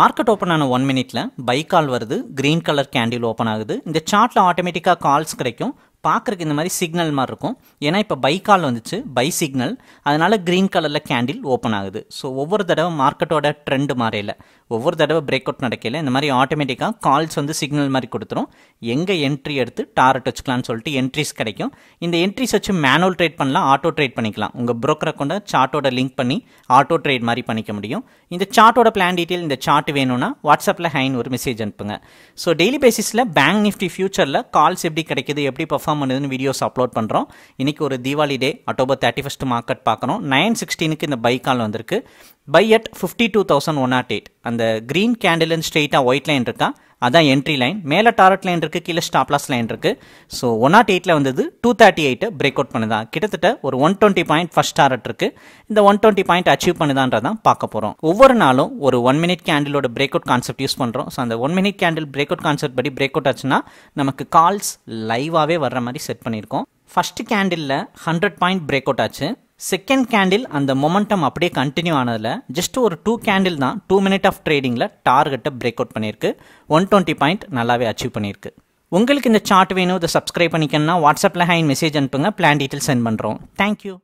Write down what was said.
Market open ஆன one மினிட்ல buy call வருது கிரீன் கலர் கேண்டில் ஓப்பன் ஆகுது. இந்த சார்ட்ல ஆட்டோமேட்டிக்காக கால்ஸ் கிடைக்கும். பார்க்குறக்கு இந்த மாதிரி சிக்னல் மாதிரி இருக்கும். ஏன்னா இப்போ பை கால் வந்துச்சு பை சிக்னல் அதனால் கிரீன் கலரில் கேண்டில் ஓப்பன் ஆகுது. ஸோ ஒவ்வொரு தடவை மார்க்கெட்டோட ட்ரெண்டு மாறையில் ஒவ்வொரு தடவை பிரேக் அவுட் நடக்கையில் இந்த மாதிரி ஆட்டோமேட்டிக்காக கால்ஸ் வந்து சிக்னல் மாதிரி கொடுத்துரும். எங்கே என்ட்ரி எடுத்து டாரட் வச்சுக்கலாம்னு சொல்லிட்டு என்ட்ரிஸ் கிடைக்கும். இந்த என்ட்ரிஸ் வச்சு மேனுவல் ட்ரேட் பண்ணலாம் ஆட்டோ ட்ரேட் பண்ணிக்கலாம். உங்கள் broker கொண்ட சார்ட்டோட லிங்க் பண்ணி ஆட்டோ ட்ரேட் மாதிரி பண்ணிக்க முடியும். இந்த சார்ட்டோட பிளான் டீட்டெயில் இந்த சார்ட் வேணும்னா வாட்ஸ்அப்பில் ஹைன் ஒரு மெசேஜ் அனுப்புங்க. ஸோ டெய்லி பேசிஸில் பேங்க் நிஃப்டி ஃபியூச்சரில் கால்ஸ் எப்படி கிடைக்குது எப்படி பர்ஃபார்ம் பண்ணுதுன்னு வீடியோஸ் அப்லோட் பண்ணுறோம் இன்னைக்கு ஒரு Deepavali day October thirty first market பார்க்குறோம் நைன் சிக்ஸ்டீனுக்கு இந்த பை கால் வந்திருக்கு. Buy at fifty two thousand one nought eight அந்த க்ரீன் கேண்டில் ஸ்ட்ரெயிட்டாக ஒயிட் லைன் இருக்கா? அதான் என்ட்ரி லைன் மேலே டாரட் லைன் இருக்குது கீழே ஸ்டாப்லாஸ் லைன் இருக்குது ஸோ ஒன் நாட் எயிட்டில் வந்தது டூ தேர்ட்டி எயிட்டை பிரேக் அவுட் பண்ணுதா. கிட்டத்தட்ட ஒரு one twenty point first target இருக்குது இந்த ஒன் டுவெண்ட்டி பாயிண்ட் அச்சீவ் பண்ணுதான்றதான் பார்க்க போகிறோம் ஒவ்வொரு நாளும் ஒரு ஒன் மினிட் கேண்டிலோட பிரேக் அவுட் கான்செப்ட் யூஸ் பண்ணுறோம் ஸோ அந்த one minute candle break out concept படி பிரேக் அவுட் ஆச்சுன்னா நமக்கு கால்ஸ் லைவாகவே வர்ற மாதிரி செட் பண்ணியிருக்கோம். ஃபஸ்ட்டு கேண்டிலில் ஹண்ட்ரட் பாயிண்ட் பிரேக் அவுட் ஆச்சு. செகண்ட் கேண்டில் அந்த மொமெண்டம் அப்படியே கண்டினியூ ஆனதில் ஜஸ்ட் ஒரு டூ கேண்டில் தான் டூ மினிட் ஆஃப் ட்ரேடிங்கில் டார்கெட்டை பிரேக் அவுட் பண்ணியிருக்கு. ஒன் டுவெண்ட்டி பாயிண்ட் நல்லாவே அச்சீவ் பண்ணியிருக்கு. உங்களுக்கு இந்த சார்ட் வேணும் இதை சப்ஸ்கிரைப் பண்ணிக்கணும்னா வாட்ஸ்அப்பில் ஹைன் மெசேஜ் அனுப்புங்க பிளான் டீட்டெயில் சென்ட் பண்ணுறோம் தேங்க்யூ